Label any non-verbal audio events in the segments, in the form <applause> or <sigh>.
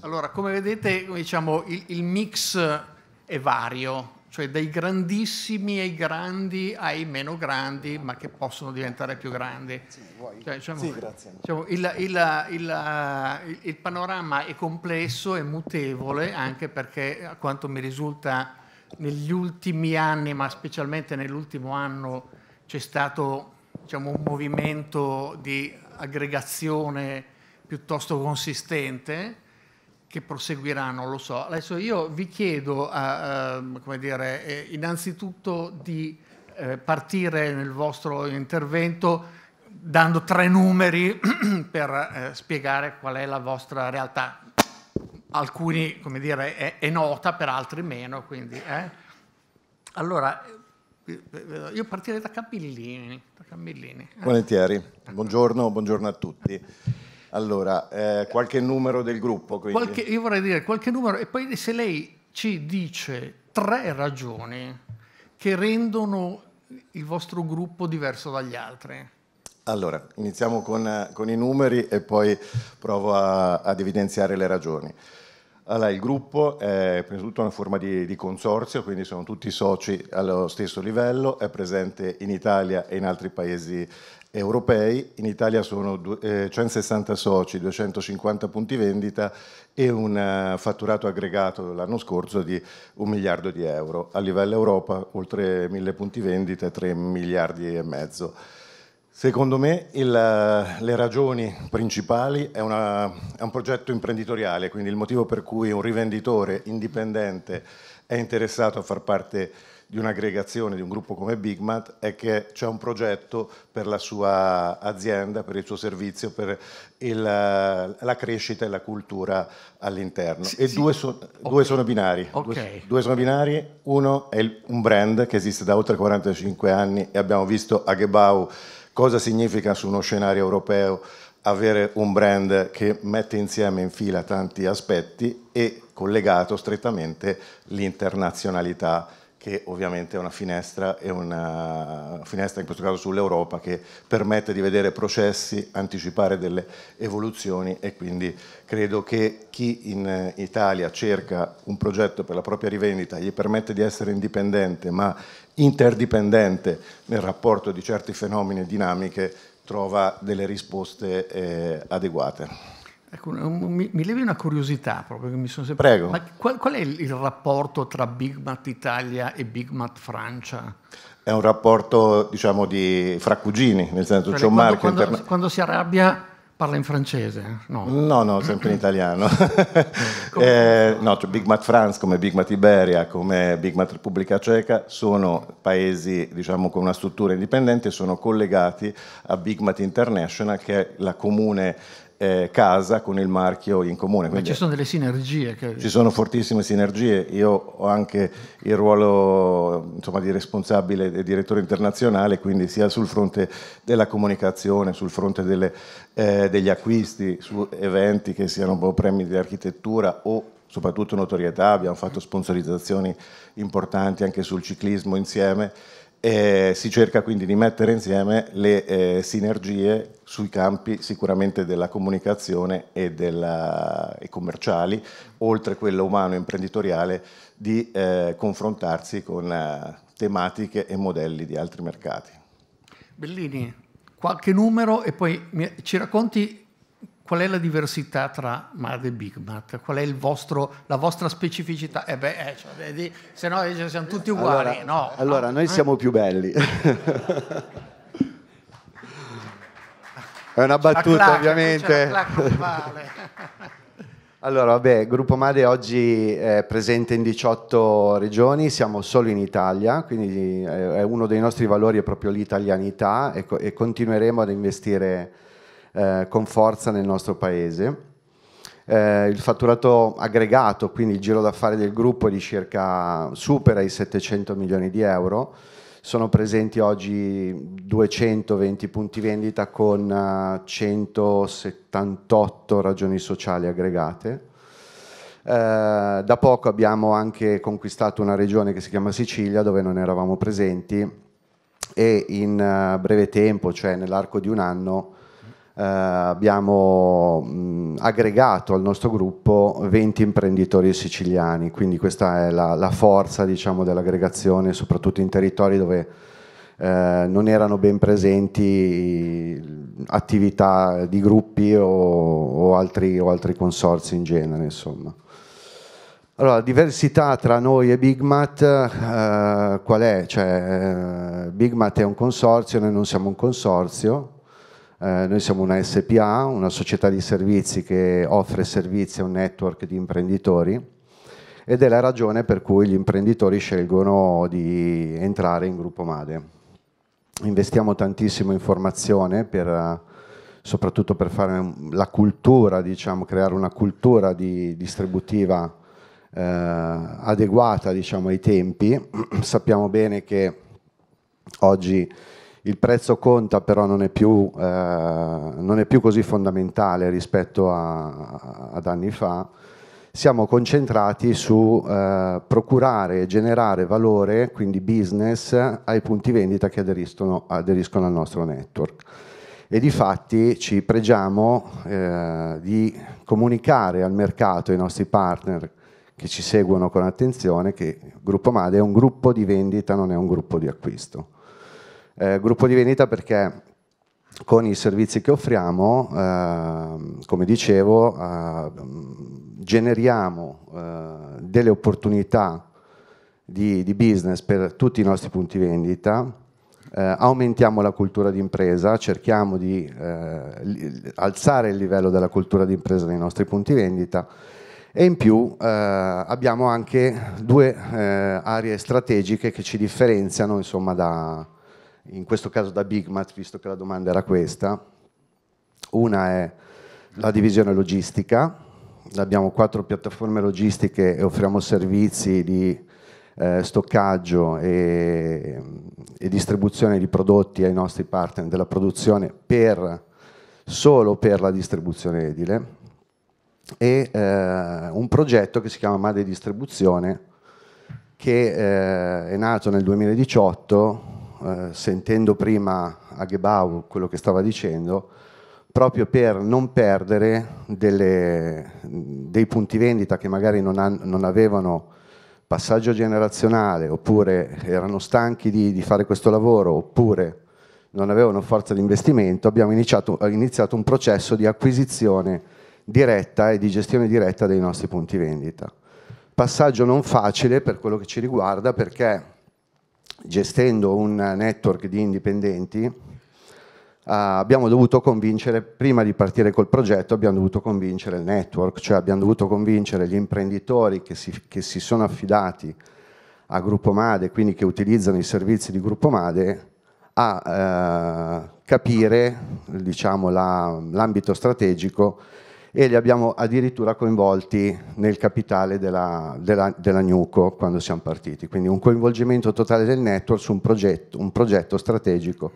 Allora, come vedete, diciamo, il, il mix è vario, cioè dai grandissimi ai grandi ai meno grandi, ma che possono diventare più grandi. Cioè, diciamo, Sì, grazie. diciamo, il, il- il- il panorama è complesso e mutevole, anche perché, a quanto mi risulta, negli ultimi anni, ma specialmente nell'ultimo anno, c'è stato diciamo, un movimento di aggregazione piuttosto consistente che proseguirà, non lo so. Adesso io vi chiedo, ehm, come dire, eh, innanzitutto di eh, partire nel vostro intervento dando tre numeri <clears throat> per spiegare qual è la vostra realtà. Alcuni, come dire, è, è nota, per altri meno, quindi. eh. Allora, io partirei da Camillini. Da Camillini. Volentieri. Buongiorno, buongiorno a tutti. Allora, eh, qualche numero del gruppo. Qualche- io vorrei dire qualche numero e poi se lei ci dice tre ragioni che rendono il vostro gruppo diverso dagli altri. Allora, iniziamo con, eh, con i numeri e poi provo a- ad evidenziare le ragioni. Allora, il gruppo è prima di tutto una forma di, di consorzio, quindi sono tutti soci allo stesso livello, è presente in Italia e in altri paesi europei. In Italia sono du- eh, 160 soci, 250 punti vendita e un eh, fatturato aggregato l'anno scorso di un miliardo di euro. A livello Europa oltre 1000 punti vendita e 3 miliardi e mezzo. Secondo me il- le ragioni principali è, una- è un progetto imprenditoriale, quindi il motivo per cui un rivenditore indipendente è interessato a far parte di un'aggregazione, di un gruppo come Bigmat, è che c'è un progetto per la sua azienda, per il suo servizio, per il- la crescita e la cultura all'interno. Sì, e sì. due, so- due sono binari. Ok. Due- Due sono binari, uno è il- un brand che esiste da oltre 45 anni e abbiamo visto a Gebau cosa significa su uno scenario europeo avere un brand che mette insieme in fila tanti aspetti e collegato strettamente l'internazionalità che ovviamente è una finestra, è una finestra in questo caso sull'Europa che permette di vedere processi, anticipare delle evoluzioni e quindi credo che chi in Italia cerca un progetto per la propria rivendita gli permette di essere indipendente ma interdipendente nel rapporto di certi fenomeni e dinamiche trova delle risposte eh, adeguate. Ecco, mi, mi levi una curiosità proprio che mi sono sempre... Prego. Ma qual, qual è il, il rapporto tra Big Mat Italia e Big Mat Francia? È un rapporto diciamo di fra cugini, nel senso Cioè, c'è un quando, marchio quando- interna- quando si arrabbia parla in francese? No. No, no, sempre in <clears throat> italiano. <laughs> Eh, no, c'è Big Mat France come Big Mat Iberia, come Big Mat Repubblica Ceca, sono paesi diciamo, con una struttura indipendente, sono collegati a Big Mat International che è la comune eh, casa con il marchio in comune. Ma Quindi ci sono delle sinergie che... ci sono fortissime sinergie, io ho anche il ruolo insomma, di responsabile e direttore internazionale, quindi sia sul fronte della comunicazione, sul fronte delle, eh, degli acquisti, su eventi che siano premi di architettura o soprattutto notorietà, abbiamo fatto sponsorizzazioni importanti anche sul ciclismo insieme. E si cerca quindi di mettere insieme le eh, sinergie sui campi sicuramente della comunicazione e, della, e commerciali, oltre quello umano e imprenditoriale, di eh, confrontarsi con eh, tematiche e modelli di altri mercati. Bellini, qualche numero e poi mi- ci racconti qual è la diversità tra MAD e Big Mat, qual è vostro, la vostra specificità? Eh beh, eh, cioè, vedi, se no dice, siamo tutti uguali. Allora, no, allora, no, noi eh? siamo più belli. <laughs> È una battuta, La clac, ovviamente. vale. <laughs> Allora, vabbè, Gruppo Made oggi è presente in 18 regioni, siamo solo in Italia, quindi eh, è uno dei nostri valori è proprio l'italianità e, e continueremo ad investire eh, con forza nel nostro paese. Eh, il fatturato aggregato, quindi il giro d'affari del gruppo circa supera i 700 milioni di euro. Sono presenti oggi 220 punti vendita con eh, 178 ragioni sociali aggregate. Eh, da poco abbiamo anche conquistato una regione che si chiama Sicilia dove non eravamo presenti e in eh, breve tempo, cioè nell'arco di un anno, eh, abbiamo mh, aggregato al nostro gruppo 20 imprenditori siciliani, quindi questa è la, la forza diciamo, dell'aggregazione, soprattutto in territori dove eh, non erano ben presenti attività di gruppi o, o, altri, o altri, consorzi in genere. Insomma. Allora, diversità tra noi e Bigmat eh, qual è? Cioè, eh, Bigmat è un consorzio, noi non siamo un consorzio, eh, noi siamo una SPA, una società di servizi che offre servizi a un network di imprenditori ed è la ragione per cui gli imprenditori scelgono di entrare in Gruppo Made investiamo tantissimo in formazione per, soprattutto per fare la cultura, diciamo, creare una cultura di, distributiva eh, adeguata diciamo, ai tempi. <clears throat> Sappiamo bene che oggi il prezzo conta, però non è più, eh, non è più così fondamentale rispetto a, ad anni fa siamo concentrati su eh, procurare e generare valore, quindi business, ai punti vendita che aderiscono, aderiscono al nostro network. E di fatti ci pregiamo eh, di comunicare al mercato, ai nostri partner che ci seguono con attenzione, che Gruppo Made è un gruppo di vendita, non è un gruppo di acquisto. Eh, gruppo di vendita perché con i servizi che offriamo, eh, come dicevo, eh, generiamo delle opportunità di, di, business per tutti i nostri punti vendita, eh, aumentiamo la cultura di impresa, cerchiamo di eh, alzare il livello della cultura di impresa nei nostri punti vendita e in più eh, abbiamo anche due eh, aree strategiche che ci differenziano, insomma, da, in questo caso da Bigmat, visto che la domanda era questa. Una è la divisione logistica, abbiamo quattro piattaforme logistiche e offriamo servizi di eh, stoccaggio e, e, distribuzione di prodotti ai nostri partner della produzione per, solo per la distribuzione edile e eh, un progetto che si chiama Made Distribuzione che eh, è nato nel 2018 eh, sentendo prima a Gebau quello che stava dicendo proprio per non perdere delle, dei punti vendita che magari non, han, non, avevano passaggio generazionale oppure erano stanchi di, di, fare questo lavoro oppure non avevano forza di investimento, abbiamo iniziato, iniziato un processo di acquisizione diretta e di gestione diretta dei nostri punti vendita. Passaggio non facile per quello che ci riguarda perché gestendo un network di indipendenti Uh, abbiamo dovuto convincere, prima di partire col progetto, abbiamo dovuto convincere il network, cioè abbiamo dovuto convincere gli imprenditori che si, che si sono affidati a Gruppo Made, quindi che utilizzano i servizi di Gruppo Made, a uh, capire diciamo, la, l'ambito strategico e li abbiamo addirittura coinvolti nel capitale della, della, della Nuco quando siamo partiti. Quindi un coinvolgimento totale del network su un progetto, un progetto strategico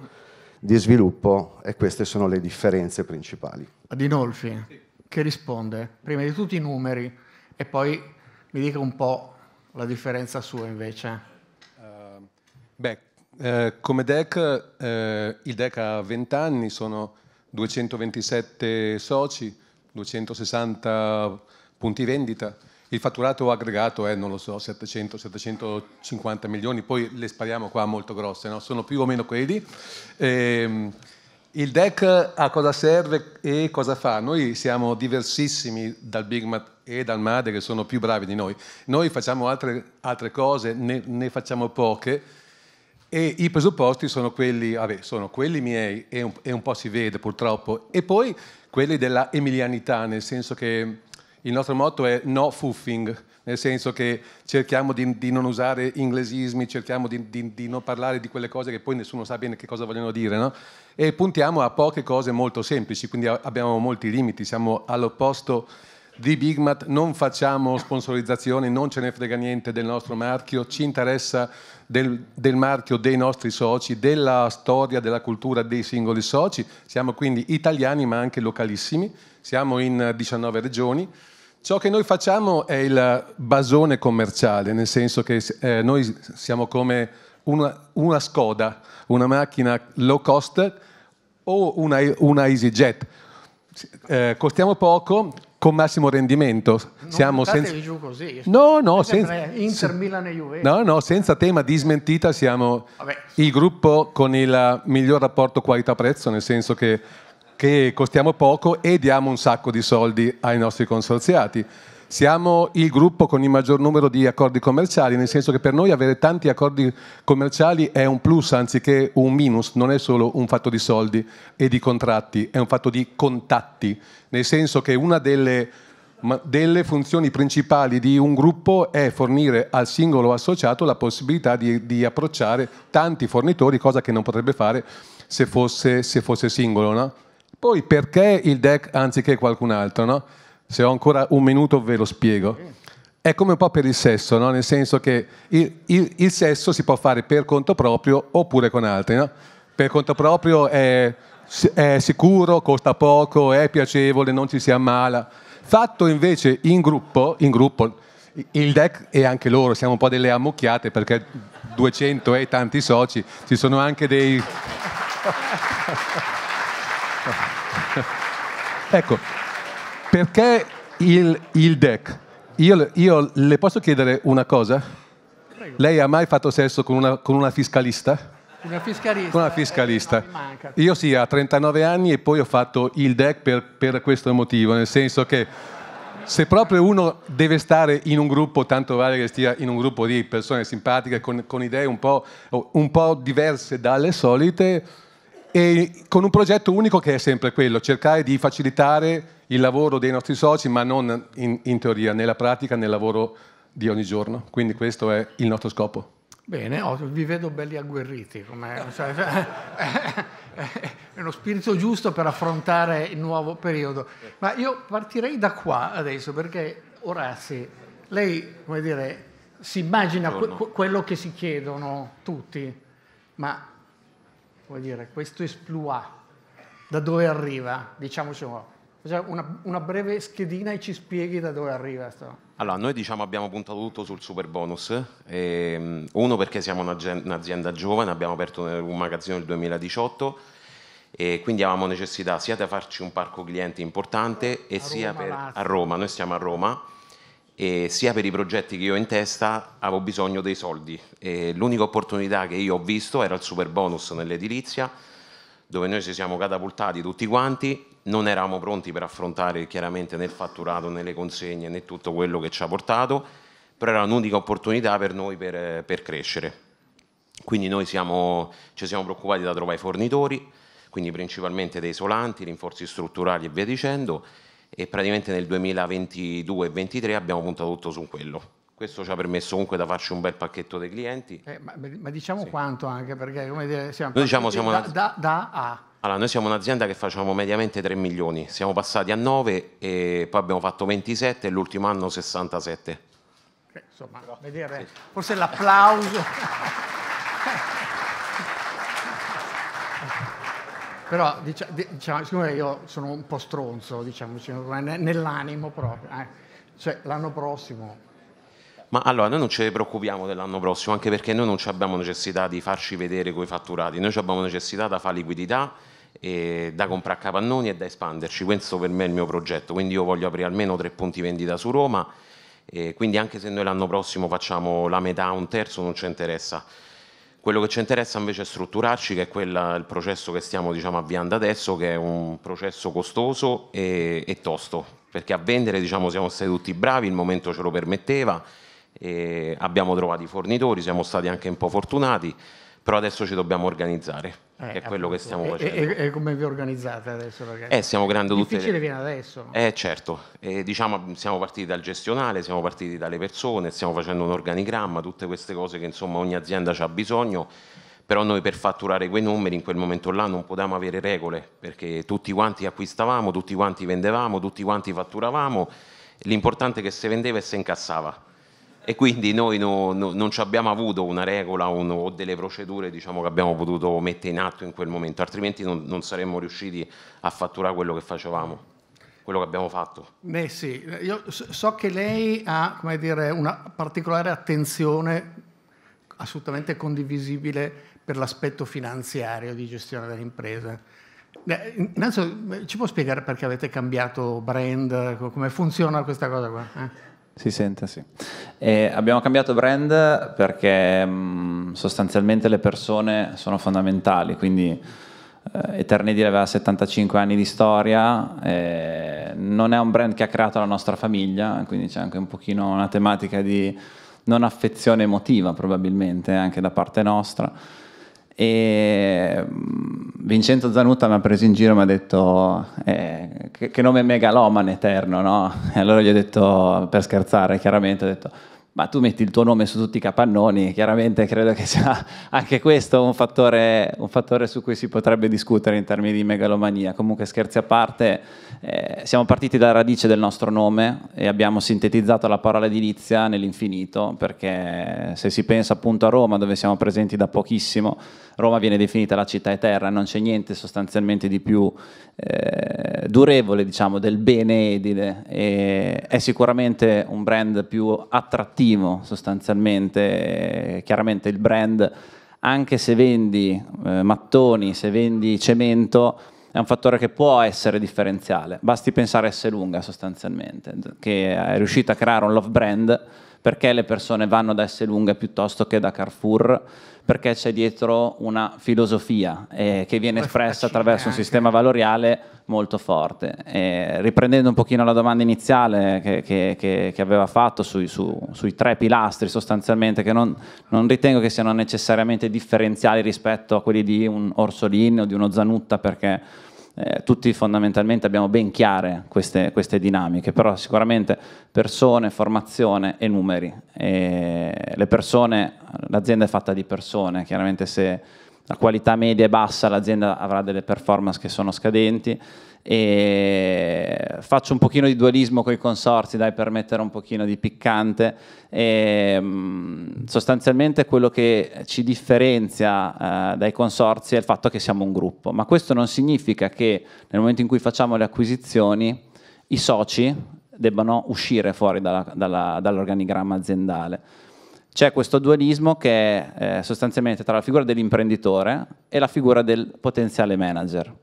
di sviluppo e queste sono le differenze principali. Adinolfi, sì. che risponde? Prima di tutti i numeri e poi mi dica un po' la differenza sua invece. Uh, beh, eh, come DEC, eh, il DEC ha 20 anni, sono 227 soci, 260 punti vendita il fatturato aggregato è, non lo so, 700-750 milioni, poi le spariamo qua molto grosse, no? sono più o meno quelli. Eh, il deck a cosa serve e cosa fa? Noi siamo diversissimi dal Big Mat e dal Made che sono più bravi di noi. Noi facciamo altre, altre cose, ne, ne, facciamo poche e i presupposti sono quelli, vabbè, sono quelli miei e un, e un po' si vede purtroppo e poi quelli della emilianità, nel senso che il nostro motto è no fuffing, nel senso che cerchiamo di, di non usare inglesismi, cerchiamo di, di, di, non parlare di quelle cose che poi nessuno sa bene che cosa vogliono dire, no? e puntiamo a poche cose molto semplici, quindi abbiamo molti limiti, siamo all'opposto di Bigmat, non facciamo sponsorizzazioni, non ce ne frega niente del nostro marchio, ci interessa del, del, marchio dei nostri soci, della storia, della cultura dei singoli soci, siamo quindi italiani ma anche localissimi, siamo in 19 regioni, Ciò che noi facciamo è il basone commerciale, nel senso che eh, noi siamo come una, una, Skoda, una macchina low cost o una, una EasyJet. eh, costiamo poco con massimo rendimento. Non Siamo senza... giù così. No, no, senza- Inter, Milan e Juventus. No, no, senza tema di smentita siamo Vabbè. il gruppo con il miglior rapporto qualità-prezzo, nel senso che, che costiamo poco e diamo un sacco di soldi ai nostri consorziati. Siamo il gruppo con il maggior numero di accordi commerciali, nel senso che per noi avere tanti accordi commerciali è un plus anziché un minus, non è solo un fatto di soldi e di contratti, è un fatto di contatti, nel senso che una delle delle funzioni principali di un gruppo è fornire al singolo associato la possibilità di, di approcciare tanti fornitori, cosa che non potrebbe fare se fosse, se fosse singolo. no? Poi perché il deck anziché qualcun altro? no? Se ho ancora un minuto ve lo spiego. È come un po' per il sesso, no? nel senso che il, il- il sesso si può fare per conto proprio oppure con altri. no? Per conto proprio è, è sicuro, costa poco, è piacevole, non ci si ammala. Fatto invece in gruppo, in gruppo, il deck e anche loro siamo un po' delle ammucchiate perché 200 e tanti soci, ci sono anche dei... <laughs> ecco, perché il, il deck? Io, io le posso chiedere una cosa? Lei ha mai fatto sesso con una, con una fiscalista? Una fiscalista. Con una eh, fiscalista. manca. Io sì, a 39 anni e poi ho fatto il deck per, per questo motivo, nel senso che se proprio uno deve stare in un gruppo, tanto vale che stia in un gruppo di persone simpatiche, con, con idee un po', un po' diverse dalle solite, e con un progetto unico che è sempre quello, cercare di facilitare il lavoro dei nostri soci, ma non in, in teoria, nella pratica, nel lavoro di ogni giorno. Quindi questo è il nostro scopo. Bene, oh, vi vedo belli agguerriti. com'è, cioè, <laughs> è uno spirito giusto per affrontare il nuovo periodo. Ma io partirei da qua adesso, perché Orazzi, lei, come dire, si immagina que- quello che si chiedono tutti, ma, come dire, questo esploit, da dove arriva? Diciamoci una, una breve schedina e ci spieghi da dove arriva. Sto. Allora, noi diciamo abbiamo puntato tutto sul super bonus. ehm, uno perché siamo un'azienda giovane, abbiamo aperto un magazzino nel 2018 e quindi avevamo necessità sia di farci un parco clienti importante e A sia Roma, per, a Roma, noi stiamo a Roma, e sia per i progetti che io ho in testa avevo bisogno dei soldi. L'unica opportunità che io ho visto era il super bonus nell'edilizia, dove noi ci siamo catapultati tutti quanti, non eravamo pronti per affrontare chiaramente né il fatturato, né le consegne, né tutto quello che ci ha portato, però era un'unica opportunità per noi per, per crescere. Quindi noi siamo- ci siamo preoccupati da trovare i fornitori, quindi principalmente dei isolanti, rinforzi strutturali e via dicendo, e praticamente nel 2022 e 2023 abbiamo puntato tutto su quello. Questo ci ha permesso comunque da farci un bel pacchetto dei clienti. Eh, ma, ma diciamo quanto anche, perché come dire, siamo Noi diciamo siamo da, da, da A. Allora, noi siamo un'azienda che facciamo mediamente 3 milioni, siamo passati a 9 e poi abbiamo fatto 27 e l'ultimo anno 67. Eh, Insomma, vedere, forse l'applauso. <laughs> Però dicia- di- diciamo, siccome io sono un po' stronzo, diciamo, nell'animo proprio, eh, cioè l'anno prossimo Ma allora noi non ci preoccupiamo dell'anno prossimo, anche perché noi non abbiamo necessità di farci vedere coi fatturati, noi abbiamo necessità da fare liquidità, da comprare capannoni e da espanderci. Questo per me è il mio progetto, quindi io voglio aprire almeno tre punti vendita su Roma, quindi anche se noi l'anno prossimo facciamo la metà, un terzo, non ci interessa. Quello che ci interessa invece è strutturarci, che è quella- il processo che stiamo diciamo, avviando adesso, che è un processo costoso e, e tosto, perché a vendere diciamo, siamo stati tutti bravi, il momento ce lo permetteva, abbiamo trovato i fornitori, siamo stati anche un po' fortunati, però adesso ci dobbiamo organizzare, che è quello che appunto. stiamo E- facendo. E, e come vi organizzate adesso? Perché Eh, stiamo creando tutte difficile le- viene adesso. Eh certo, Eh, diciamo, siamo partiti dal gestionale, siamo partiti dalle persone, stiamo facendo un organigramma, tutte queste cose che insomma ogni azienda ha bisogno, però noi per fatturare quei numeri in quel momento là non potevamo avere regole, perché tutti quanti acquistavamo, tutti quanti vendevamo, tutti quanti fatturavamo, l'importante è che se vendeva e se incassava. E quindi noi no- no- non ci abbiamo avuto una regola un- o delle procedure diciamo, che abbiamo potuto mettere in atto in quel momento, altrimenti non, non saremmo riusciti a fatturare quello che facevamo, quello che abbiamo fatto. Beh sì, io so che lei ha dire, una particolare attenzione assolutamente condivisibile per l'aspetto finanziario di gestione dell'impresa. Innanzitutto ci può spiegare perché avete cambiato brand, come funziona questa cosa qua? Eh? Si sente, sì. E abbiamo cambiato brand perché mh, sostanzialmente le persone sono fondamentali, quindi eh, Eternity aveva 75 anni di storia, eh, non è un brand che ha creato la nostra famiglia, quindi c'è anche un pochino una tematica di non affezione emotiva probabilmente anche da parte nostra e mm, Vincenzo Zanutta mi ha preso in giro e mi ha detto eh, che, che, nome megalomane eterno, no? <laughs> E allora gli ho detto, per scherzare chiaramente, ho detto ma tu metti il tuo nome su tutti i capannoni, chiaramente credo che sia <laughs> anche questo un fattore, un fattore su cui si potrebbe discutere in termini di megalomania. Comunque scherzi a parte, eh, siamo partiti dalla radice del nostro nome e abbiamo sintetizzato la parola edilizia nell'infinito, perché se si pensa appunto a Roma, dove siamo presenti da pochissimo, Roma viene definita la città eterna, non c'è niente sostanzialmente di più eh, durevole diciamo, del bene edile. E è sicuramente un brand più attrattivo sostanzialmente, chiaramente il brand anche se vendi eh, mattoni, se vendi cemento, è un fattore che può essere differenziale. Basti pensare a S lunga sostanzialmente, che è riuscita a creare un love brand perché le persone vanno da S lunga piuttosto che da Carrefour perché c'è dietro una filosofia eh, che viene espressa attraverso un sistema valoriale molto forte. E riprendendo un pochino la domanda iniziale che, che, che, che aveva fatto sui, su, sui, tre pilastri sostanzialmente, che non, non, ritengo che siano necessariamente differenziali rispetto a quelli di un Orsolini o di uno Zanutta, perché eh, tutti fondamentalmente abbiamo ben chiare queste, queste, dinamiche, però sicuramente persone, formazione e numeri. E le persone, l'azienda è fatta di persone, chiaramente se la qualità media è bassa l'azienda avrà delle performance che sono scadenti. E faccio un pochino di dualismo con i consorzi dai per mettere un pochino di piccante. E, mm, sostanzialmente quello che ci differenzia eh, dai consorzi è il fatto che siamo un gruppo. Ma questo non significa che nel momento in cui facciamo le acquisizioni i soci debbano uscire fuori dall'organigramma aziendale c'è questo dualismo che è eh, sostanzialmente tra la figura dell'imprenditore e la figura del potenziale manager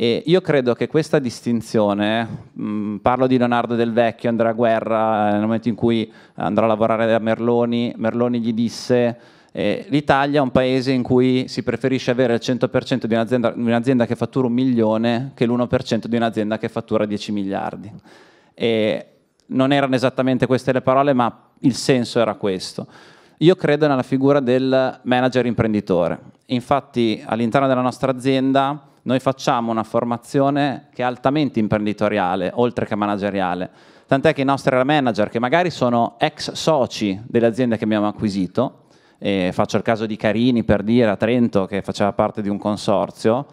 e io credo che questa distinzione, mh, mm, parlo di Leonardo Del Vecchio, Andrea Guerra, nel momento in cui andrà a lavorare da Merloni, Merloni gli disse eh, l'Italia è un paese in cui si preferisce avere il 100% di un'azienda, di un'azienda che fattura un milione che l'1% di un'azienda che fattura 10 miliardi. E non erano esattamente queste le parole, ma il senso era questo. Io credo nella figura del manager imprenditore. Infatti all'interno della nostra azienda noi facciamo una formazione che è altamente imprenditoriale, oltre che manageriale. Tant'è che i nostri manager, che magari sono ex soci delle aziende che abbiamo acquisito, faccio il caso di Carini per dire a Trento che faceva parte di un consorzio,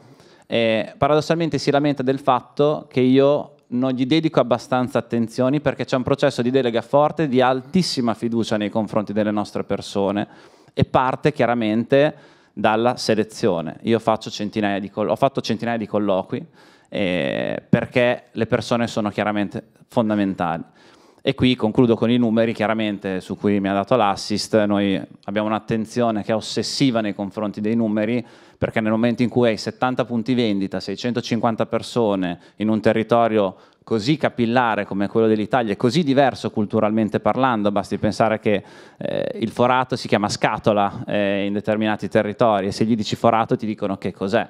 paradossalmente si lamenta del fatto che io non gli dedico abbastanza attenzioni perché c'è un processo di delega forte, di altissima fiducia nei confronti delle nostre persone e parte chiaramente dalla selezione. Io ho fatto centinaia di colloqui eh, perché le persone sono chiaramente fondamentali. E qui concludo con i numeri, chiaramente, su cui mi ha dato l'assist. Noi abbiamo un'attenzione che è ossessiva nei confronti dei numeri, perché nel momento in cui hai 70 punti vendita, 650 persone in un territorio così capillare come quello dell'Italia e così diverso culturalmente parlando, basti pensare che eh, il forato si chiama scatola eh, in determinati territori e se gli dici forato ti dicono che cos'è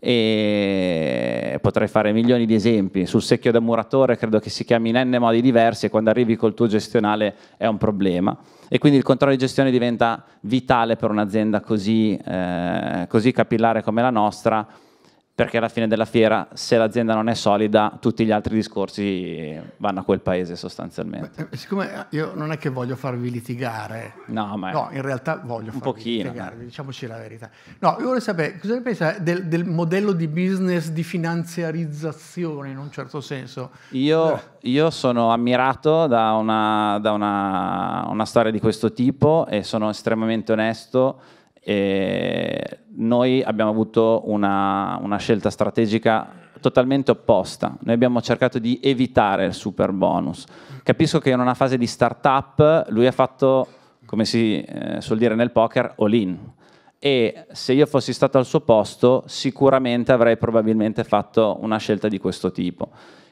e potrei fare milioni di esempi. Sul secchio da muratore credo che si chiami in n modi diversi e quando arrivi col tuo gestionale è un problema. E quindi il controllo di gestione diventa vitale per un'azienda così, eh, così capillare come la nostra perché alla fine della fiera se l'azienda non è solida tutti gli altri discorsi vanno a quel paese sostanzialmente. Beh, siccome io non è che voglio farvi litigare, no, ma no in realtà voglio farvi pochino, litigare, ma... diciamoci la verità. No, io vorrei sapere cosa ne pensa del, del, modello di business di finanziarizzazione in un certo senso. Io, eh. io sono ammirato da, una, da una, una storia di questo tipo e sono estremamente onesto e noi abbiamo avuto una, una scelta strategica totalmente opposta. Noi abbiamo cercato di evitare il super bonus. Capisco che in una fase di startup lui ha fatto, come si eh, suol dire nel poker, all in. e se io fossi stato al suo posto sicuramente avrei probabilmente fatto una scelta di questo tipo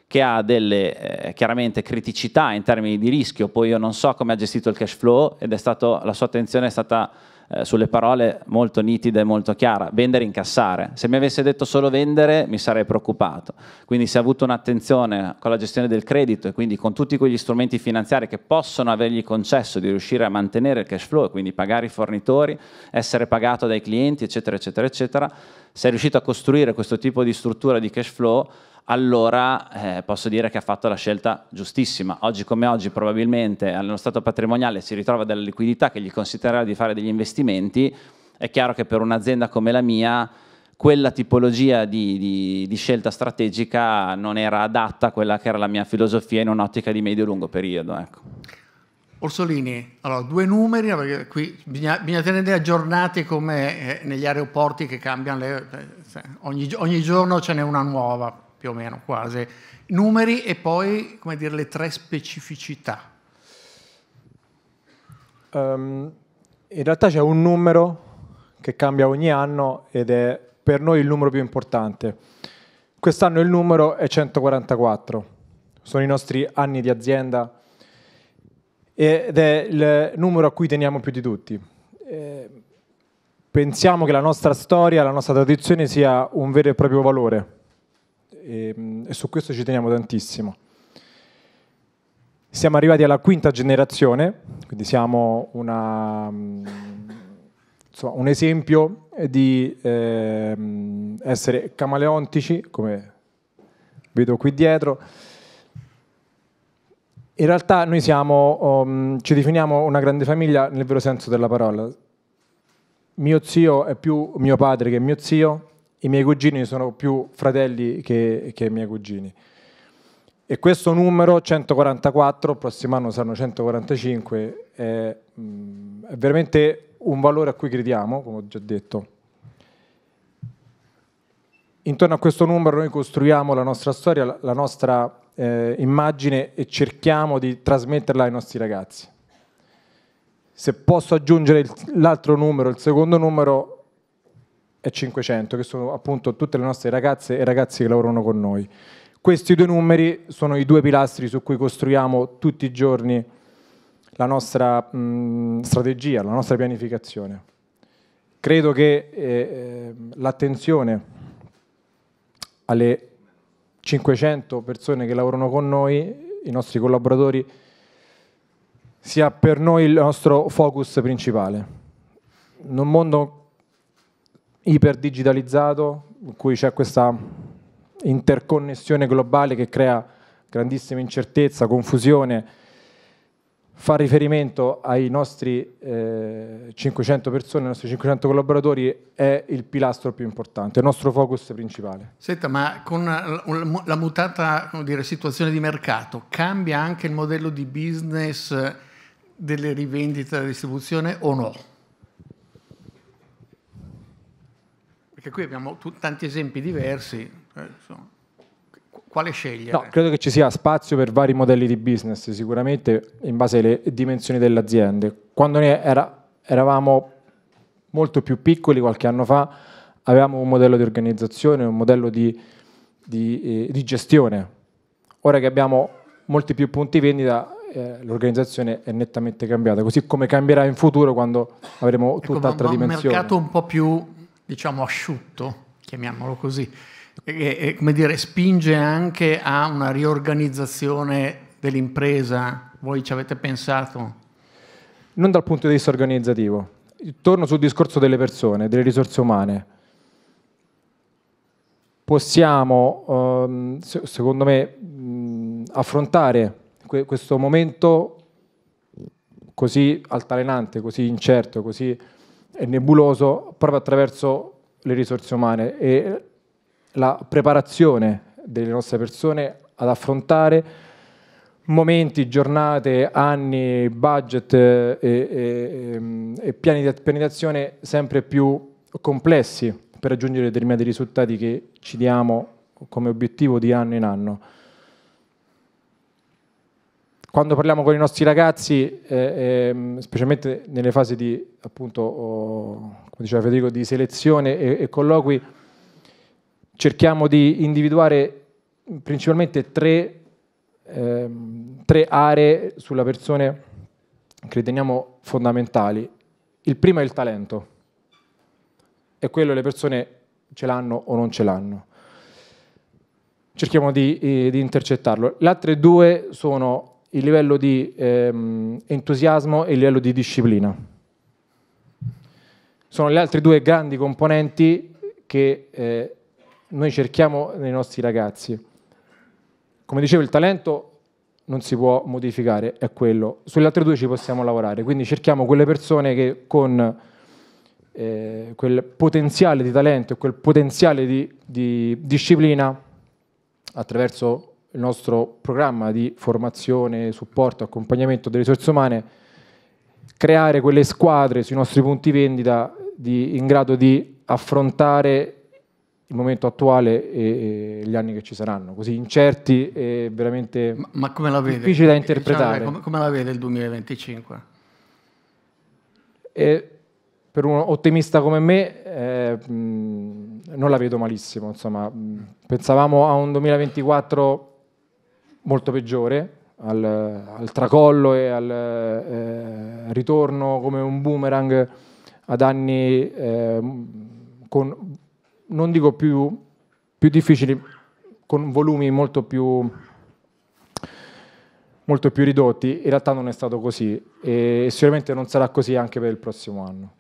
che ha delle eh, chiaramente criticità in termini di rischio, poi io non so come ha gestito il cash flow ed è stato, la sua attenzione è stata eh, sulle parole molto nitida e molto chiara, vendere e incassare. Se mi avesse detto solo vendere mi sarei preoccupato. Quindi se ha avuto un'attenzione con la gestione del credito e quindi con tutti quegli strumenti finanziari che possono avergli concesso di riuscire a mantenere il cash flow e quindi pagare i fornitori, essere pagato dai clienti, eccetera, eccetera, eccetera, se è riuscito a costruire questo tipo di struttura di cash flow, allora eh, posso dire che ha fatto la scelta giustissima. Oggi come oggi probabilmente allo stato patrimoniale si ritrova della liquidità che gli consentirà di fare degli investimenti, è chiaro che per un'azienda come la mia quella tipologia di, di, di, scelta strategica non era adatta a quella che era la mia filosofia in un'ottica di medio-lungo periodo. Ecco. Orsolini, allora due numeri, perché qui bisogna, bisogna tenere aggiornati come eh, negli aeroporti che cambiano, le, eh, ogni, ogni giorno ce n'è una nuova più o meno quasi, numeri e poi come dire, le tre specificità. Um, in realtà c'è un numero che cambia ogni anno ed è per noi il numero più importante. Quest'anno il numero è 144, sono i nostri anni di azienda ed è il numero a cui teniamo più di tutti. Eh, pensiamo che la nostra storia, la nostra tradizione sia un vero e proprio valore e, ehm, e su questo ci teniamo tantissimo. Siamo arrivati alla quinta generazione, quindi siamo una, insomma, un esempio di eh, essere camaleontici, come vedo qui dietro. In realtà noi siamo, um, ci definiamo una grande famiglia nel vero senso della parola. Mio zio è più mio padre che mio zio, i miei cugini sono più fratelli che, che miei cugini. E questo numero 144, il prossimo anno saranno 145, è, mm, è veramente un valore a cui crediamo, come ho già detto. Intorno a questo numero noi costruiamo la nostra storia, la nostra eh, immagine e cerchiamo di trasmetterla ai nostri ragazzi. Se posso aggiungere l'altro numero, il secondo numero, e 500, che sono appunto tutte le nostre ragazze e ragazzi che lavorano con noi. Questi due numeri sono i due pilastri su cui costruiamo tutti i giorni la nostra mh, strategia, la nostra pianificazione. Credo che eh, eh l'attenzione alle 500 persone che lavorano con noi, i nostri collaboratori, sia per noi il nostro focus principale. In un mondo iperdigitalizzato, in cui c'è questa interconnessione globale che crea grandissima incertezza, confusione, fa riferimento ai nostri eh, 500 persone, ai nostri 500 collaboratori è il pilastro più importante, è il nostro focus principale. Senta, ma con la mutata dire, situazione di mercato cambia anche il modello di business delle rivendite e della distribuzione o no? Perché qui abbiamo tanti esempi diversi, eh, quale scegliere? No, credo che ci sia spazio per vari modelli di business, sicuramente in base alle dimensioni delle aziende. Quando noi era, eravamo molto più piccoli, qualche anno fa, avevamo un modello di organizzazione, un modello di, di, eh, di gestione. Ora che abbiamo molti più punti vendita, eh, l'organizzazione è nettamente cambiata, così come cambierà in futuro quando avremo ecco, tutt'altra dimensione. Un mercato un po' più diciamo asciutto, chiamiamolo così, e, e, dire, spinge anche a una riorganizzazione dell'impresa. Voi ci avete pensato? Non dal punto di vista organizzativo. Torno sul discorso delle persone, delle risorse umane. Possiamo, ehm, secondo me, affrontare que- questo momento così altalenante, così incerto, così è nebuloso proprio attraverso le risorse umane e la preparazione delle nostre persone ad affrontare momenti, giornate, anni, budget e, e, e piani di pianificazione sempre più complessi per raggiungere determinati risultati che ci diamo come obiettivo di anno in anno. Quando parliamo con i nostri ragazzi, eh, ehm, specialmente nelle fasi di, appunto, oh, come diceva Federico, di selezione e, e colloqui, cerchiamo di individuare principalmente tre, ehm, tre aree sulla persona che riteniamo fondamentali. Il primo è il talento, e quello le persone ce l'hanno o non ce l'hanno. Cerchiamo di, eh, di intercettarlo. Le altre due sono il livello di ehm, entusiasmo e il livello di disciplina. Sono le altre due grandi componenti che eh, noi cerchiamo nei nostri ragazzi. Come dicevo, il talento non si può modificare, è quello. Sulle altre due ci possiamo lavorare, quindi cerchiamo quelle persone che con eh, quel potenziale di talento e quel potenziale di, di disciplina attraverso il nostro programma di formazione, supporto, accompagnamento delle risorse umane, creare quelle squadre sui nostri punti vendita di, in grado di affrontare il momento attuale e, e, gli anni che ci saranno, così incerti e veramente ma, ma come la vede? difficili da interpretare. Diciamo, come, come, la vede il 2025? E per un ottimista come me eh, non la vedo malissimo, insomma, pensavamo a un 2024 molto peggiore, al, al tracollo e al eh, ritorno come un boomerang ad anni eh, con, non dico più, più difficili, con volumi molto più, molto più ridotti, in realtà non è stato così e sicuramente non sarà così anche per il prossimo anno.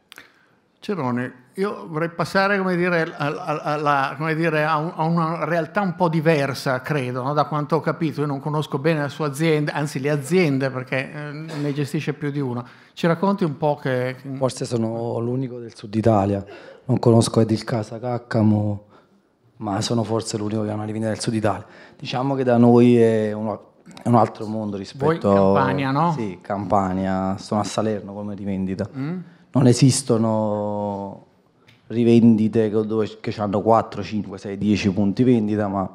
Cerone, io vorrei passare come dire, a, a, a, come dire, un, a, una realtà un po' diversa, credo, no? da quanto ho capito. Io non conosco bene la sua azienda, anzi le aziende, perché eh, ne gestisce più di una. Ci racconti un po' che... Forse sono l'unico del sud Italia, non conosco Edil Casa Caccamo, ma sono forse l'unico che ha una rivendita del sud Italia. Diciamo che da noi è, uno, è un altro mondo rispetto... Voi Campania, no? Sì, Campania, sono a Salerno come rivendita. Mm? Non esistono rivendite che hanno 4, 5, 6, 10 punti vendita, ma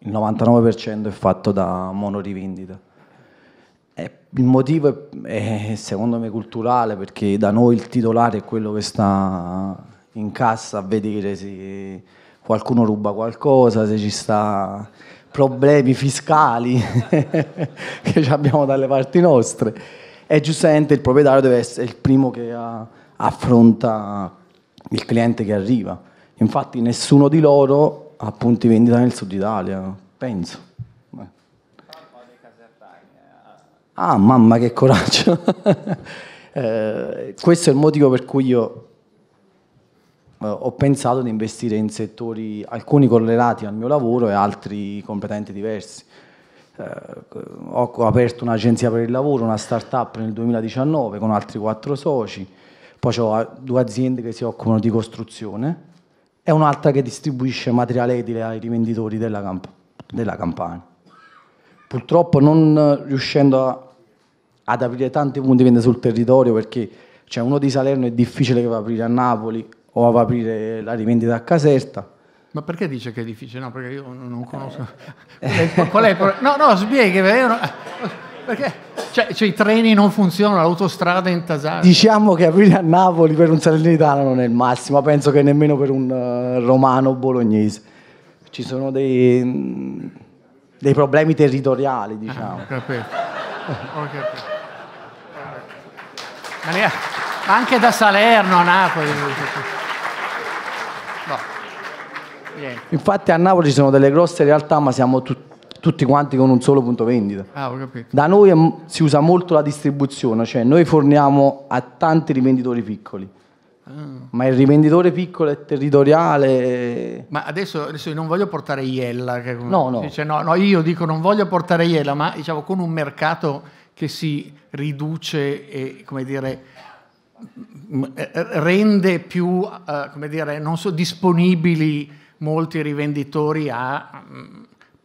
il 99% è fatto da monorivendita. E il motivo è, è, secondo me culturale perché da noi il titolare è quello che sta in cassa a vedere se qualcuno ruba qualcosa, se ci sta problemi fiscali <laughs> che abbiamo dalle parti nostre e giustamente il proprietario deve essere il primo che ha affronta il cliente che arriva. Infatti nessuno di loro ha punti vendita nel sud Italia, penso. Ah, mamma che coraggio! <laughs> eh, questo è il motivo per cui io eh, ho pensato di investire in settori, alcuni correlati al mio lavoro e altri completamente diversi. Eh, ho aperto un'agenzia per il lavoro, una start-up nel 2019 con altri quattro soci poi ho due aziende che si occupano di costruzione e un'altra che distribuisce materiale edile ai rivenditori della, camp- della Campania. Purtroppo non riuscendo a, ad aprire tanti punti vendita sul territorio perché cioè, uno di Salerno è difficile che va a aprire a Napoli o va a aprire la rivendita a Caserta. Ma perché dice che è difficile? No, perché io non conosco. Eh. Qual è il problema? No, no, spieghi. Perché cioè, cioè, i treni non funzionano, l'autostrada è intasata. Diciamo che aprire a Napoli per un salernitano non è il massimo, penso che nemmeno per un uh, romano bolognese. Ci sono dei, dei problemi territoriali, ah, diciamo. Ah, ho capito. Ho capito. Anche da Salerno a Napoli. No. Infatti a Napoli ci sono delle grosse realtà, ma siamo tutti tutti quanti con un solo punto vendita. Ah, ho capito. Da noi si usa molto la distribuzione, cioè noi forniamo a tanti rivenditori piccoli. Ah. Ma il rivenditore piccolo è territoriale. Ma adesso, adesso non voglio portare Iella. Che no, no. Dice, no, no. Io dico non voglio portare Iella, ma diciamo con un mercato che si riduce e, come dire, rende più, uh, come dire, non so, disponibili molti rivenditori a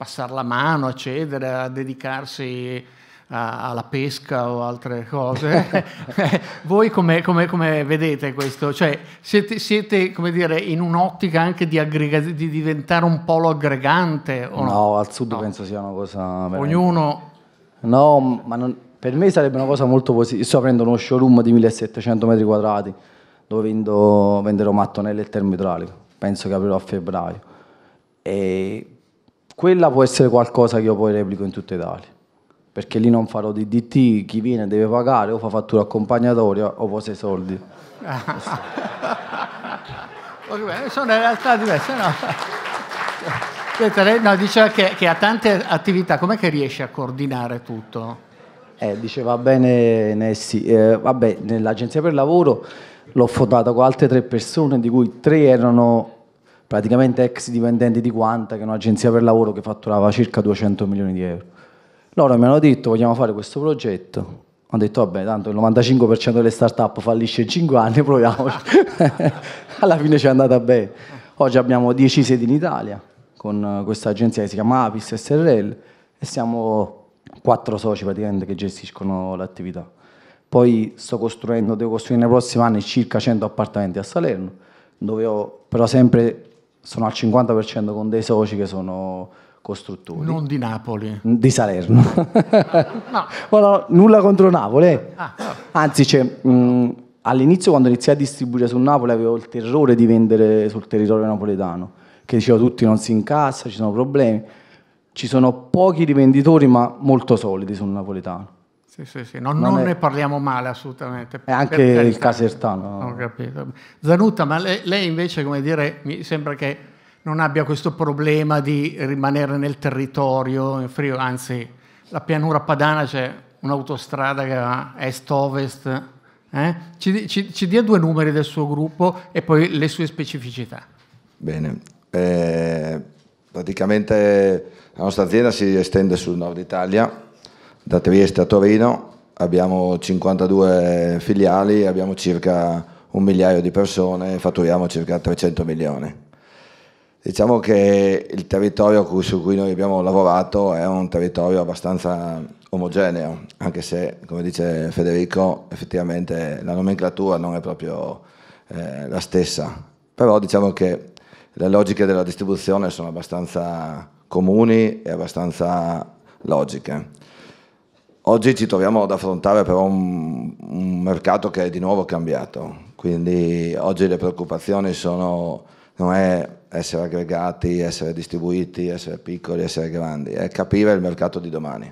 passare la mano, accedere, a dedicarsi a, alla pesca o altre cose. <laughs> <laughs> Voi come, come, come, vedete questo? Cioè, siete, siete dire, in un'ottica anche di, aggrega- di, diventare un polo aggregante? no, no, al sud no. penso sia una cosa... Ognuno... No, ma non- per me sarebbe una cosa molto positiva. Sto aprendo uno showroom di 1700 metri quadrati dove vendo, venderò mattonelle e termoidraulico. Penso che aprirò a febbraio. E quella può essere qualcosa che io poi replico in tutta Italia. Perché lì non farò di DT, chi viene deve pagare o fa fattura accompagnatoria o pose i soldi. <laughs> Sono realtà diverse, no? Lei no, diceva che, che ha tante attività, com'è che riesce a coordinare tutto? Eh, diceva bene Nessi, eh, vabbè, nell'agenzia per lavoro l'ho fondata con altre tre persone, di cui tre erano praticamente ex dipendenti di Quanta, che è un'agenzia per lavoro che fatturava circa 200 milioni di euro. Loro mi hanno detto vogliamo fare questo progetto, ho detto vabbè tanto il 95% delle start-up fallisce in 5 anni, <laughs> proviamoci. <laughs> Alla fine ci è andata bene. Oggi abbiamo 10 sedi in Italia con eh, questa agenzia che si chiama Apis SRL e siamo quattro soci praticamente che gestiscono l'attività. Poi sto costruendo, devo costruire nei prossimi anni circa 100 appartamenti a Salerno, dove ho però sempre sono al 50% con dei soci che sono costruttori. Non di Napoli. Di Salerno. Ma no, <laughs> nulla contro Napoli. eh. Anzi, c'è, mh, all'inizio quando iniziai a distribuire su Napoli avevo il terrore di vendere sul territorio napoletano, che dicevo tutti non si incassa, ci sono problemi. Ci sono pochi rivenditori ma molto solidi sul napoletano. Sì, sì, sì. Non, Non non è- ne parliamo male assolutamente. E anche il casertano. Ho capito. Zanutta, ma lei, lei invece, come dire, mi sembra che non abbia questo problema di rimanere nel territorio, in Friuli, anzi, la pianura padana c'è un'autostrada che va est-ovest. eh? Ci, ci- ci dia due numeri del suo gruppo e poi le sue specificità. Bene, Eh, praticamente la nostra azienda si estende sul nord Italia, da Trieste a Torino, abbiamo 52 filiali, abbiamo circa un migliaio di persone e fatturiamo circa 300 milioni. Diciamo che il territorio su cui noi abbiamo lavorato è un territorio abbastanza omogeneo, anche se, come dice Federico, effettivamente la nomenclatura non è proprio eh, la stessa. Però diciamo che le logiche della distribuzione sono abbastanza comuni e abbastanza logiche. Oggi ci troviamo ad affrontare però un, un mercato che è di nuovo cambiato, quindi oggi le preoccupazioni sono, non è essere aggregati, essere distribuiti, essere piccoli, essere grandi, è capire il mercato di domani.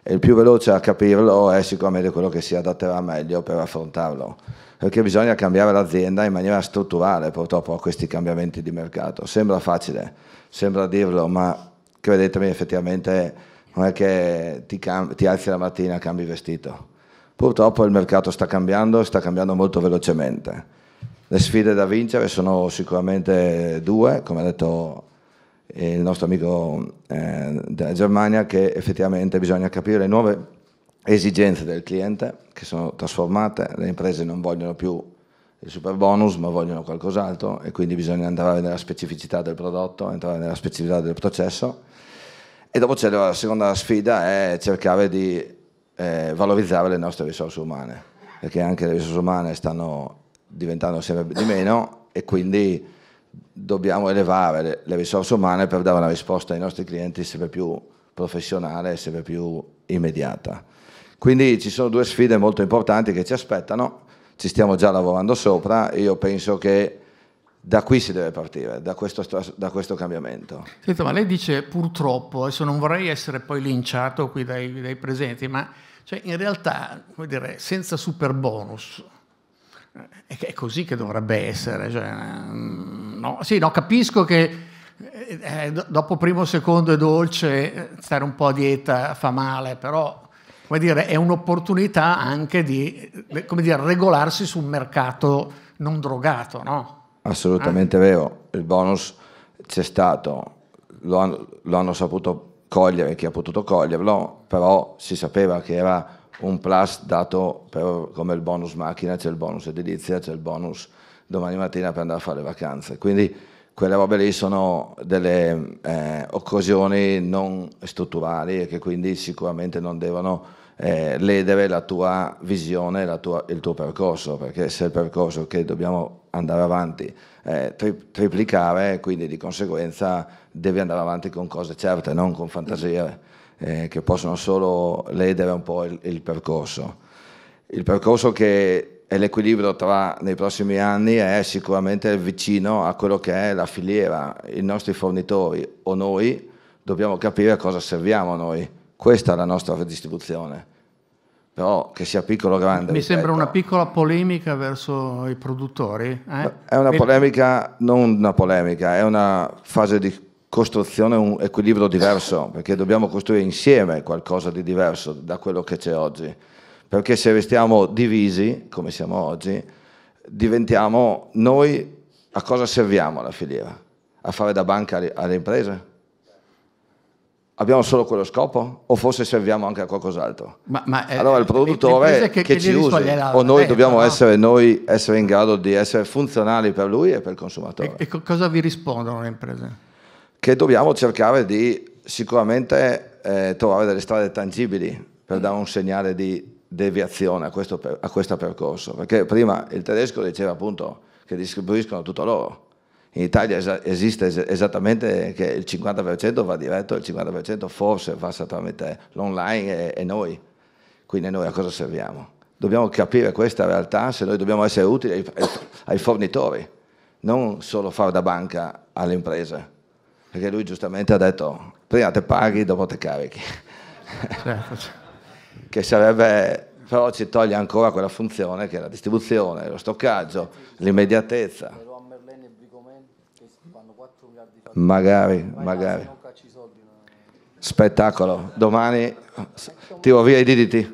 E il più veloce a capirlo è sicuramente quello che si adatterà meglio per affrontarlo, perché bisogna cambiare l'azienda in maniera strutturale purtroppo a questi cambiamenti di mercato. Sembra facile, sembra dirlo, ma credetemi effettivamente non è che ti, cam- ti alzi la mattina e cambi vestito. Purtroppo il mercato sta cambiando, sta cambiando molto velocemente. Le sfide da vincere sono sicuramente due, come ha detto il nostro amico eh, della Germania, che effettivamente bisogna capire le nuove esigenze del cliente che sono trasformate, le imprese non vogliono più il super bonus ma vogliono qualcos'altro e quindi bisogna andare nella specificità del prodotto, entrare nella specificità del processo e dopo c'è la seconda sfida è cercare di eh, valorizzare le nostre risorse umane, perché anche le risorse umane stanno diventando sempre di meno e quindi dobbiamo elevare le, le risorse umane per dare una risposta ai nostri clienti sempre più professionale e sempre più immediata. Quindi ci sono due sfide molto importanti che ci aspettano, ci stiamo già lavorando sopra io penso che da qui si deve partire, da questo, da questo cambiamento. Senta, ma lei dice purtroppo, adesso non vorrei essere poi linciato qui dai, dai presenti, ma cioè, in realtà, come dire, senza super bonus, eh, è, così che dovrebbe essere. Cioè, mm, no, sì, no, capisco che eh, eh, do- dopo primo, secondo è dolce, eh, stare un po' a dieta fa male, però come dire, è un'opportunità anche di dire, regolarsi su un mercato non drogato, no? Assolutamente vero, il bonus c'è stato, lo hanno, lo hanno saputo cogliere chi ha potuto coglierlo, però si sapeva che era un plus dato per- come il bonus macchina, c'è il bonus edilizia, c'è il bonus domani mattina per andare a fare le vacanze. Quindi quelle robe lì sono delle eh, occasioni non strutturali e che quindi sicuramente non devono eh, ledere la tua visione, la tua- il tuo percorso, perché se il percorso che dobbiamo andare avanti eh, tri- triplicare, quindi di conseguenza devi andare avanti con cose certe, non con fantasie eh, che possono solo ledere un po' il, il percorso. Il percorso che è l'equilibrio tra nei prossimi anni è sicuramente vicino a quello che è la filiera, i nostri fornitori o noi dobbiamo capire a cosa serviamo noi. Questa è la nostra distribuzione. Però che sia piccolo o grande. Mi sembra una piccola polemica verso i produttori. eh? È una polemica, non una polemica, è una fase di costruzione, un equilibrio diverso, <laughs> perché dobbiamo costruire insieme qualcosa di diverso da quello che c'è oggi. Perché se restiamo divisi, come siamo oggi, diventiamo noi a cosa serviamo alla filiera? A fare da banca alle imprese? Abbiamo solo quello scopo? O forse serviamo anche a qualcos'altro? Ma, ma, eh, allora il produttore che, che ci risparmierà o noi dobbiamo no? essere noi essere in grado di essere funzionali per lui e per il consumatore E co- cosa vi rispondono le imprese? che dobbiamo cercare di sicuramente eh, trovare delle strade tangibili per dare un segnale di deviazione a questo, a questo percorso. Perché prima il tedesco diceva appunto che distribuiscono tutto loro. In Italia esa- esiste es- esattamente che il 50% va diretto, il 50% forse passa tramite l'online e, e noi. Quindi noi a cosa serviamo? Dobbiamo capire questa realtà se noi dobbiamo essere utili ai, ai- ai fornitori, non solo fare da banca alle imprese. Perché lui giustamente ha detto, prima te paghi, dopo te carichi. Certo, certo. <laughs> che sarebbe, però ci toglie ancora quella funzione che è la distribuzione, lo stoccaggio, l'immediatezza. Magari, magari. Spettacolo. Domani tiro via i DDT.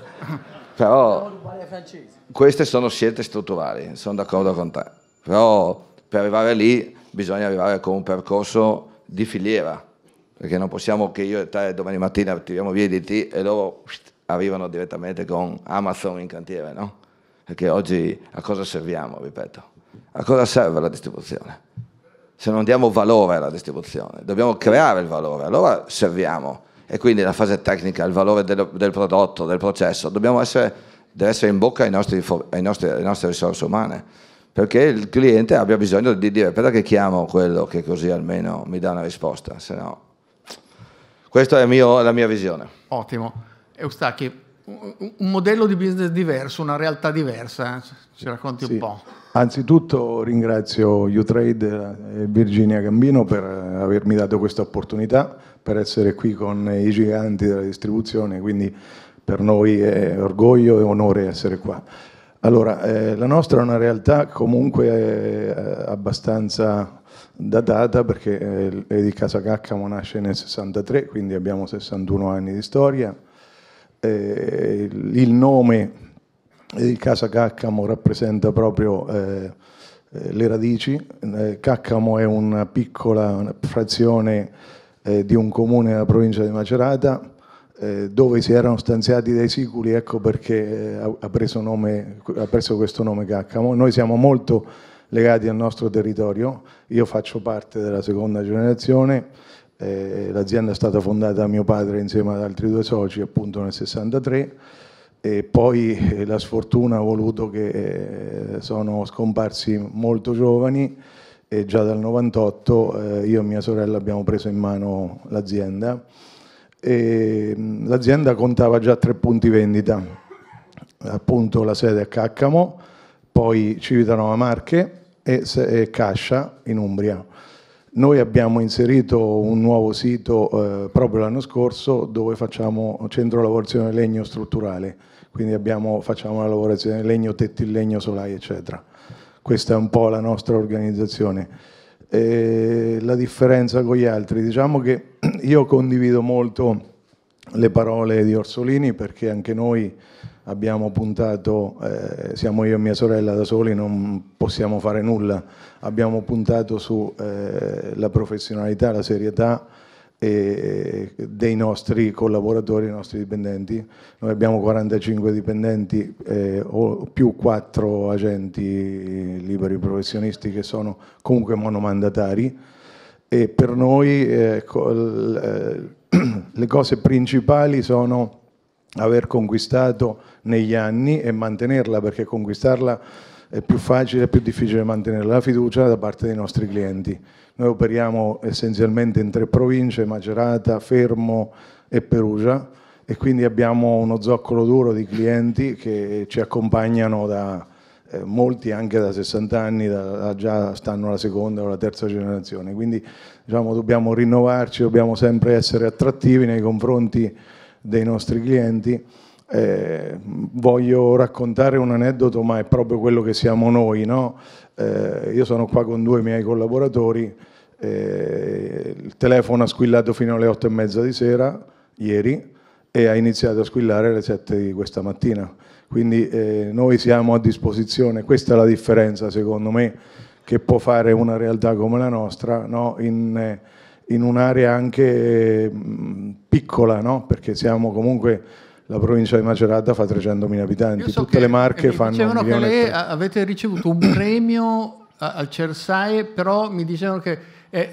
<laughs> Però queste sono scelte strutturali, sono d'accordo con te. Però per arrivare lì bisogna arrivare con un percorso di filiera, perché non possiamo che io e te domani mattina tiriamo via i DDT e loro arrivano direttamente con Amazon in cantiere, no? Perché oggi a cosa serviamo, ripeto? A cosa serve la distribuzione? Se non diamo valore alla distribuzione, dobbiamo creare il valore, allora serviamo. E quindi la fase tecnica, il valore del, del prodotto, del processo, dobbiamo essere, deve essere in bocca ai nostri, ai nostri- alle nostre risorse umane. Perché il cliente abbia bisogno di dire, aspetta che chiamo quello che così almeno mi dà una risposta, se no... Questa è mio- la mia visione. Ottimo. Eustacchi, un, un modello di business diverso, una realtà diversa, eh? ci racconti Sì. un po'. Anzitutto ringrazio Utrade e Virginia Gambino per avermi dato questa opportunità, per essere qui con i giganti della distribuzione, quindi per noi è orgoglio e onore essere qua. Allora, eh, la nostra è una realtà comunque eh, abbastanza datata perché eh, Edi Casa Caccamo nasce nel 63, quindi abbiamo 61 anni di storia. Eh, il nome di Casa Caccamo rappresenta proprio eh, eh, le radici. Eh, Caccamo è una piccola frazione eh, di un comune della provincia di Macerata eh, dove si erano stanziati dei siculi, ecco perché ha, preso nome- ha preso questo nome Caccamo. Noi siamo molto legati al nostro territorio, io faccio parte della seconda generazione, l'azienda è stata fondata da mio padre insieme ad altri due soci appunto nel 63 e poi eh, la sfortuna ha voluto che eh, sono scomparsi molto giovani e già dal 98 eh, io e mia sorella abbiamo preso in mano l'azienda mh, l'azienda contava già tre punti vendita, appunto la sede a Caccamo, poi Civitanova Marche e Cascia in Umbria. Noi abbiamo inserito un nuovo sito eh, proprio l'anno scorso dove facciamo centro lavorazione legno strutturale, quindi abbiamo- facciamo la lavorazione legno, tetti legno, solai, eccetera. Questa è un po' la nostra organizzazione. Eh, la differenza con gli altri, diciamo che <clears throat> io condivido molto le parole di Orsolini perché anche noi abbiamo puntato, eh, siamo io e mia sorella da soli, non possiamo fare nulla, abbiamo puntato sulla professionalità, la serietà eh, dei nostri collaboratori, dei nostri dipendenti. Noi abbiamo 45 dipendenti eh, più 4 agenti liberi professionisti che sono comunque monomandatari e per noi eh, eh, <clears throat> le cose principali sono aver conquistato negli anni e mantenerla, perché conquistarla è più facile, è più difficile mantenerla, la fiducia da parte dei nostri clienti. Noi operiamo essenzialmente in tre province, Macerata, Fermo e Perugia e quindi abbiamo uno zoccolo duro di clienti che ci accompagnano da eh, molti anche da 60 anni, da già stanno alla seconda o alla terza generazione, quindi diciamo, dobbiamo rinnovarci, dobbiamo sempre essere attrattivi nei confronti dei nostri clienti. Eh, voglio raccontare un aneddoto, ma è proprio quello che siamo noi. No? Eh, io sono qua con due miei collaboratori, eh, il telefono ha squillato fino alle otto e mezza di sera, ieri, e ha iniziato a squillare alle sette di questa mattina. Quindi eh, noi siamo a disposizione, questa è la differenza secondo me che può fare una realtà come la nostra no? in, eh, in un'area anche piccola, no? perché siamo comunque la provincia di Macerata fa 300.000 abitanti, so tutte le marche fanno... Dicevano che lei avete ricevuto un premio al Cersaie, però mi dicevano che è,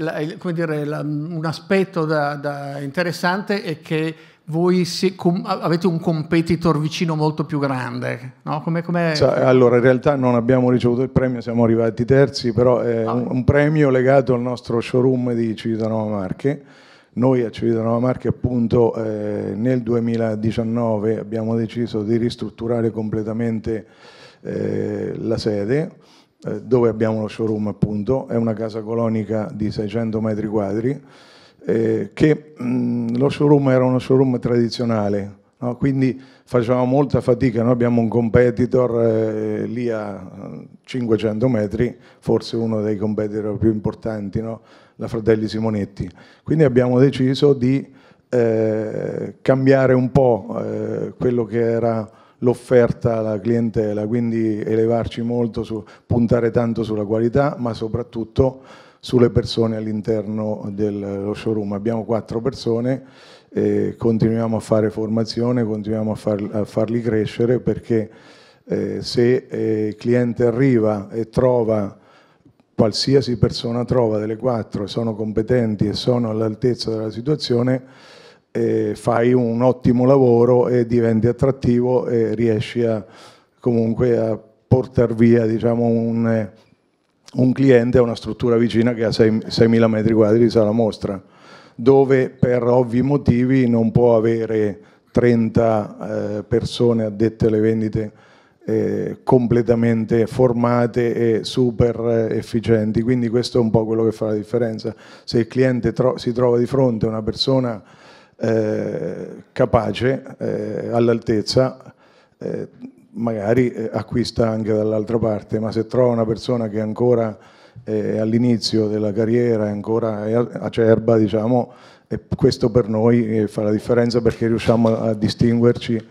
dire, la, un aspetto da, da interessante è che voi si, com, avete un competitor vicino molto più grande, no? Come, come... Cioè, allora, in realtà non abbiamo ricevuto il premio, siamo arrivati terzi, però è ah. un, un, premio legato al nostro showroom di Civitanova Marche. Noi a Civitanova Marche appunto eh, nel 2019 abbiamo deciso di ristrutturare completamente eh, la sede, eh, dove abbiamo lo showroom appunto, è una casa colonica di 600 metri quadri, eh, che mh, lo showroom era uno showroom tradizionale, no? quindi facevamo molta fatica, noi abbiamo un competitor eh, lì a 500 metri, forse uno dei competitor più importanti, no? la Fratelli Simonetti, quindi abbiamo deciso di eh, cambiare un po' eh, quello che era l'offerta alla clientela, quindi elevarci molto, su, puntare tanto sulla qualità, ma soprattutto sulle persone all'interno dello showroom. Abbiamo quattro persone, eh, continuiamo a fare formazione, continuiamo a, far, a farli crescere perché eh, se eh, il cliente arriva e trova qualsiasi persona trova delle quattro sono competenti e sono all'altezza della situazione, eh, fai un ottimo lavoro e diventi attrattivo e riesci a, comunque a portare via diciamo, un, un cliente a una struttura vicina che ha 6.000 metri quadri di sala mostra, dove per ovvi motivi non può avere 30 eh, persone addette alle vendite eh, completamente formate e super eh, efficienti, quindi questo è un po' quello che fa la differenza. Se il cliente tro si trova di fronte a una persona eh, capace, eh, all'altezza, eh, magari eh, acquista anche dall'altra parte, ma se trova una persona che ancora è all'inizio della carriera, è ancora acerba, diciamo, e questo per noi eh, fa la differenza perché riusciamo a distinguerci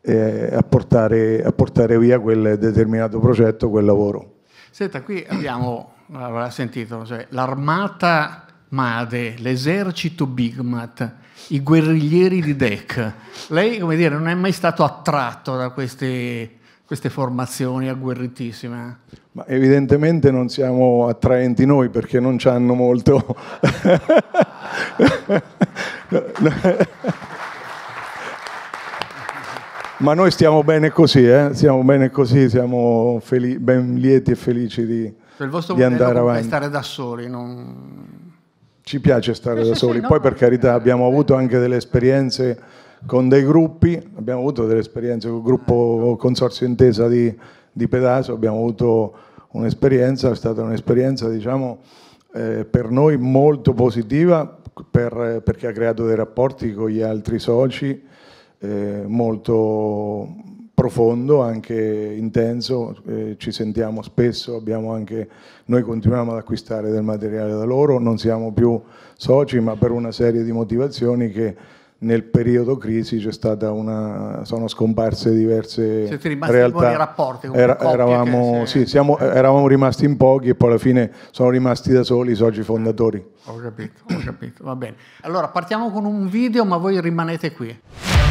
e a portare, a portare via quel determinato progetto, quel lavoro. Senta, qui abbiamo, avrà sentito, cioè, l'armata Made, l'esercito Bigmat, i guerriglieri di DEC. Lei, come dire, non è mai stato attratto da queste, queste formazioni agguerritissime? Ma evidentemente non siamo attraenti noi perché non ci hanno molto... <laughs> Ma noi stiamo bene così, eh? stiamo bene così, siamo ben lieti e felici di, cioè, il vostro di andare avanti. stare da soli, non ci piace stare da soli. Poi per carità abbiamo avuto anche delle esperienze con dei gruppi, abbiamo avuto delle esperienze con il gruppo Consorzio Intesa di, di Pedaso, abbiamo avuto un'esperienza, è stata un'esperienza diciamo eh, per noi molto positiva per, perché ha creato dei rapporti con gli altri soci eh, molto profondo, anche intenso, eh, ci sentiamo spesso, anche, noi continuiamo ad acquistare del materiale da loro, non siamo più soci, ma per una serie di motivazioni che nel periodo crisi c'è stata una, sono scomparse diverse Siete rimasti realtà. buoni rapporti con Era, eravamo, sì, siamo, eravamo rimasti in pochi e poi alla fine sono rimasti da soli i soci fondatori. Ho capito, ho capito, va bene. Allora partiamo con un video, ma voi rimanete qui.